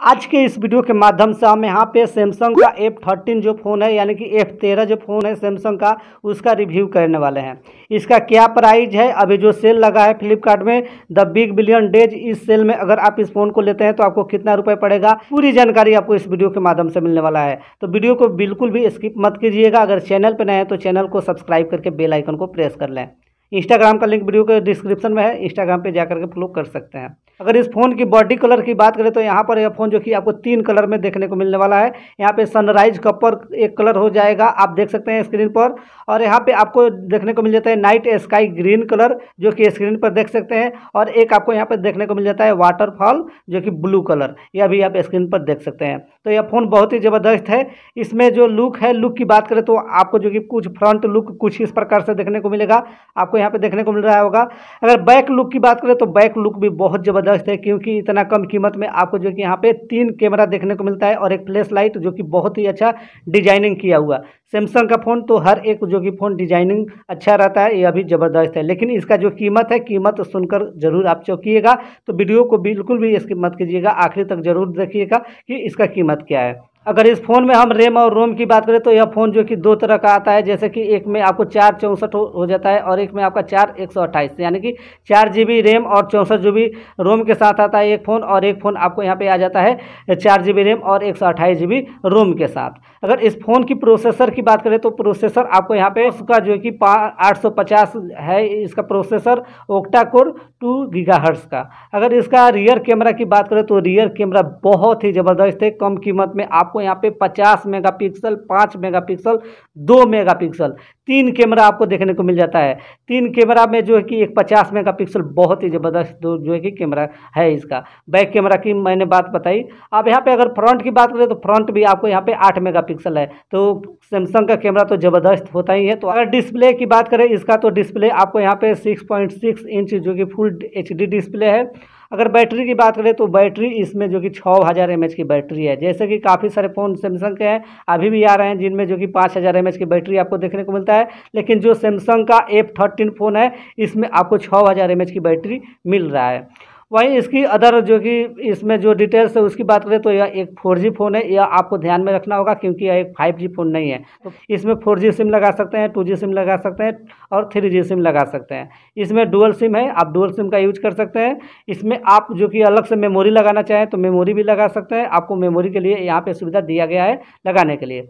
आज के इस वीडियो के माध्यम से हम यहाँ पे सैमसंग का एफ़ थर्टीन जो फ़ोन है, यानी कि एफ़ तेरह जो फ़ोन है सैमसंग का, उसका रिव्यू करने वाले हैं। इसका क्या प्राइस है? अभी जो सेल लगा है फ्लिपकार्ट में द बिग बिलियन डेज़ इस सेल में अगर आप इस फ़ोन को लेते हैं तो आपको कितना रुपये पड़ेगा? पूरी जानकारी आपको इस वीडियो के माध्यम से मिलने वाला है। तो वीडियो को बिल्कुल भी स्किप मत कीजिएगा। अगर चैनल पर नए हैं तो चैनल को सब्सक्राइब करके बेलाइकन को प्रेस कर लें। इंस्टाग्राम का लिंक वीडियो के डिस्क्रिप्शन में है। इंस्टाग्राम पर जाकर के फॉलो कर सकते हैं। अगर इस फ़ोन की बॉडी कलर की बात करें तो यहाँ पर यह फ़ोन जो कि आपको तीन कलर में देखने को मिलने वाला है। यहाँ पे सनराइज कपर एक कलर हो जाएगा, आप देख सकते हैं स्क्रीन पर। और यहाँ पे आपको देखने को मिल जाता है नाइट स्काई ग्रीन कलर जो कि स्क्रीन पर देख सकते हैं। और एक आपको यहाँ पर देखने को मिल जाता है वाटरफॉल जो कि ब्लू कलर यह भी आप स्क्रीन पर देख सकते हैं। तो यह फ़ोन बहुत ही ज़बरदस्त है। इसमें जो लुक है लुक की बात करें तो आपको जो कि कुछ फ्रंट लुक कुछ इस प्रकार से देखने को मिलेगा। आपको यहाँ पर देखने को मिल रहा होगा। अगर बैक लुक की बात करें तो बैक लुक भी बहुत ज़बरदस्त है क्योंकि इतना कम कीमत में आपको जो कि यहाँ पे तीन कैमरा देखने को मिलता है और एक फ्लैश लाइट जो कि बहुत ही अच्छा डिज़ाइनिंग किया हुआ। सैमसंग का फ़ोन तो हर एक जो कि फ़ोन डिज़ाइनिंग अच्छा रहता है, ये अभी ज़बरदस्त है। लेकिन इसका जो कीमत है, कीमत सुनकर ज़रूर आप चौकीेगा तो वीडियो को बिल्कुल भी इसकी मत कीजिएगा, आखिर तक ज़रूर देखिएगा कि इसका कीमत क्या है। अगर इस फ़ोन में हम रैम और रोम की बात करें तो यह फ़ोन जो कि दो तरह का आता है जैसे कि एक में आपको चार चौंसठ हो, जाता है और एक में आपका चार एक सौ अट्ठाईस। यानी कि चार जी बी रैम और चौंसठ जी बी रोम के साथ आता है एक फ़ोन और एक फ़ोन आपको यहाँ पे आ जाता है चार जी बी रैम और एक सौ अट्ठाईस जी बी रोम के साथ। अगर इस फ़ोन की प्रोसेसर की बात करें तो प्रोसेसर आपको यहाँ पे उसका जो कि आठ सौ पचास है इसका processor octa core two giga का। अगर इसका रियर कैमरा की बात करें तो रियर कैमरा बहुत ही ज़बरदस्त है कम कीमत में आपको आपको यहाँ पे 50 मेगापिक्सल 5 मेगापिक्सल 2 मेगापिक्सल। तीन कैमरा आपको देखने को मिल जाता है। तीन कैमरा में जो है कि एक पचास मेगा पिक्सल बहुत ही ज़बरदस्त जो है कि कैमरा है इसका। बैक कैमरा की मैंने बात बताई। अब यहाँ पे अगर फ्रंट की बात करें तो फ्रंट भी आपको यहाँ पे आठ मेगा पिक्सल है। तो सैमसंग का कैमरा तो ज़बरदस्त होता ही है। तो अगर डिस्प्ले की बात करें, इसका तो डिस्प्ले आपको यहाँ पे सिक्स इंच जो कि फुल एचडी डिस्प्ले है। अगर बैटरी की बात करें तो बैटरी इसमें जो कि छः हज़ार एम की बैटरी है। जैसे कि काफ़ी सारे फ़ोन सैमसंग के हैं, अभी भी आ रहे हैं, जिनमें जो कि पाँच हज़ार एम की बैटरी आपको देखने को मिलता है। लेकिन जो सैमसंग का एफ़ थर्टीन फ़ोन है, इसमें आपको छः हज़ार एम की बैटरी मिल रहा है। वहीं इसकी अदर जो कि इसमें जो डिटेल्स है, उसकी बात करें तो यह एक फोर फ़ोन है, यह आपको ध्यान में रखना होगा क्योंकि यह एक फाइव जी फ़ोन नहीं है। तो इसमें फोर जी सिम लगा सकते हैं टू जी सिम लगा सकते हैं और थ्री जी सिम लगा सकते हैं। इसमें डुअल सिम है, आप डुअल सिम का यूज़ कर सकते हैं। इसमें आप जो कि अलग से मेमोरी लगाना चाहें तो मेमोरी भी लगा सकते हैं। आपको मेमोरी के लिए यहाँ पर सुविधा दिया गया है लगाने के लिए।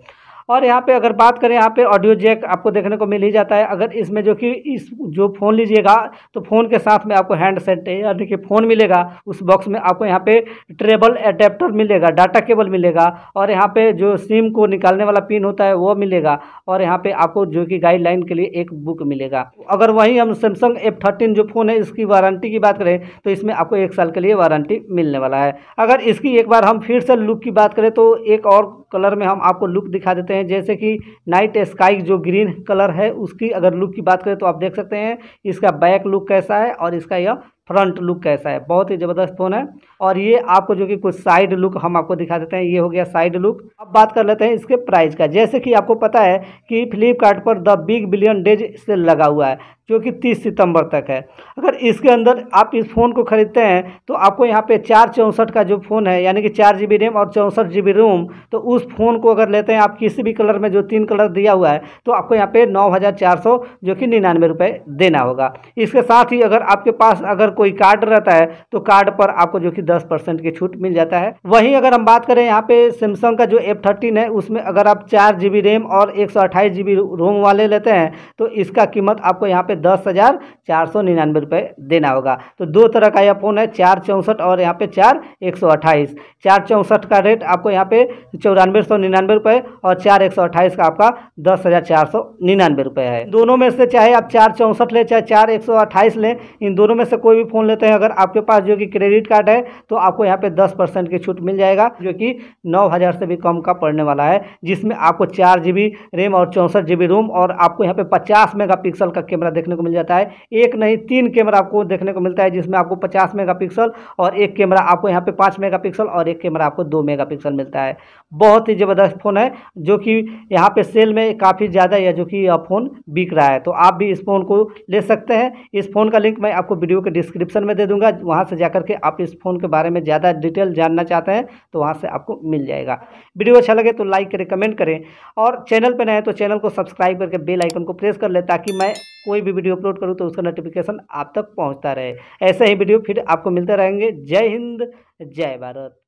और यहाँ पे अगर बात करें, यहाँ पे ऑडियो जैक आपको देखने को मिल ही जाता है। अगर इसमें जो कि इस, जो फ़ोन लीजिएगा तो फ़ोन के साथ में आपको हैंड सेट यानी कि फ़ोन मिलेगा, उस बॉक्स में आपको यहाँ पे ट्रेबल अडेप्टर मिलेगा डाटा केबल मिलेगा, और यहाँ पे जो सिम को निकालने वाला पिन होता है, वो मिलेगा, और यहाँ पे आपको जो कि गाइडलाइन के लिए एक बुक मिलेगा। अगर वहीं हम सैमसंग एफ़ थर्टीन जो फ़ोन है, इसकी वारंटी की बात करें तो इसमें आपको एक साल के लिए वारंटी मिलने वाला है। अगर इसकी एक बार हम फिर से लुक की बात करें तो एक और कलर में हम आपको लुक दिखा देते हैं। जैसे कि नाइट स्काई जो ग्रीन कलर है, उसकी अगर लुक की बात करें तो आप देख सकते हैं, इसका बैक लुक कैसा है और इसका यह फ्रंट लुक कैसा है? बहुत ही ज़बरदस्त फ़ोन है। और ये आपको जो कि कुछ साइड लुक हम आपको दिखा देते हैं। ये हो गया साइड लुक अब बात कर लेते हैं इसके प्राइस का। जैसे कि आपको पता है कि फ्लिपकार्ट पर द बिग बिलियन डेज़ से लगा हुआ है, जो कि तीस सितंबर तक है। अगर इसके अंदर आप इस फ़ोन को ख़रीदते हैं तो आपको यहाँ पे चार चौंसठ का जो फ़ोन है, यानी कि चार जी रैम और चौंसठ जी रोम तो उस फ़ोन को अगर लेते हैं आप किसी भी कलर में जो तीन कलर दिया हुआ है तो आपको यहाँ पे नौ हज़ार चार सौ जो कि निन्यानवे रुपये देना होगा। इसके साथ ही अगर आपके पास अगर कोई कार्ड रहता है तो कार्ड पर आपको जो कि दस परसेंट की छूट मिल जाता है। वहीं अगर हम बात करें यहाँ पे सैमसंग का जो एफ़ थर्टीन है, उसमें अगर आप चार जी बी रैम और एक सौ अट्ठाईस जी बी रोम वाले लेते हैं तो इसका कीमत आपको यहाँ पे दस हज़ार चार सौ निन्यानवे देना होगा। तो दो तरह का यह फ़ोन है, चार चौंसठ और यहाँ पे चार एक सौ अट्ठाईस। चार चौंसठ का रेट आपको यहाँ पे चौरानवे सौ निन्यानवे रुपये और चार एक सौ अट्ठाईस का आपका दस हज़ार चार सौ निन्यानवे रुपये है। दोनों में से चाहे आप चार चौंसठ लें, चाहे चार एक सौ अट्ठाईस लें, इन दोनों में से कोई भी फ़ोन लेते हैं। अगर आपके पास जो कि क्रेडिट कार्ड है तो आपको यहाँ पे दस परसेंट की छूट मिल जाएगा, जो कि नौ हज़ार से भी कम का पड़ने वाला है, जिसमें आपको चार जी रैम और चौंसठ जी रोम और आपको यहाँ पे पचास मेगा पिक्सल का कैमरा देखने को मिल जाता है। एक नहीं, तीन कैमरा आपको देखने को मिलता है, जिसमें आपको पचास मेगापिक्सल और एक कैमरा आपको यहाँ पे पाँच मेगापिक्सल और एक कैमरा आपको दो मेगापिक्सल मिलता है। बहुत ही ज़बरदस्त फ़ोन है, जो कि यहाँ पे सेल में काफ़ी ज़्यादा या जो कि फ़ोन बिक रहा है। तो आप भी इस फ़ोन को ले सकते हैं। इस फ़ोन का लिंक मैं आपको वीडियो के डिस्क्रिप्शन डिस्क्रिप्शन में दे दूँगा, वहाँ से जाकर के आप इस फ़ोन के बारे में ज़्यादा डिटेल जानना चाहते हैं तो वहाँ से आपको मिल जाएगा। वीडियो अच्छा लगे तो लाइक करें कमेंट करें और चैनल पर नए तो चैनल को सब्सक्राइब करके बेल आइकन को प्रेस कर ले ताकि मैं कोई भी वीडियो अपलोड करूँ तो उसका नोटिफिकेशन आप तक पहुँचता रहे। ऐसे ही वीडियो फिर आपको मिलते रहेंगे। जय हिंद, जय भारत।